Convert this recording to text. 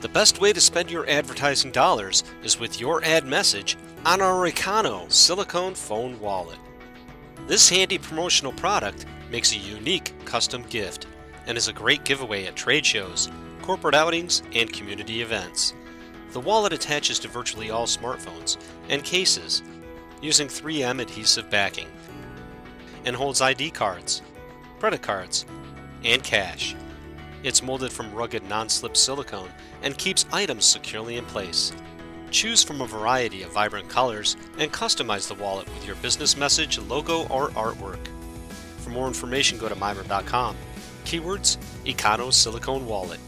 The best way to spend your advertising dollars is with your ad message on our Econo silicone phone wallet. This handy promotional product makes a unique custom gift and is a great giveaway at trade shows, corporate outings, and community events. The wallet attaches to virtually all smartphones and cases using 3M adhesive backing and holds ID cards, credit cards, and cash. It's molded from rugged non-slip silicone and keeps items securely in place. Choose from a variety of vibrant colors and customize the wallet with your business message, logo, or artwork. For more information, go to myron.com. Keywords Econo Silicone Wallet.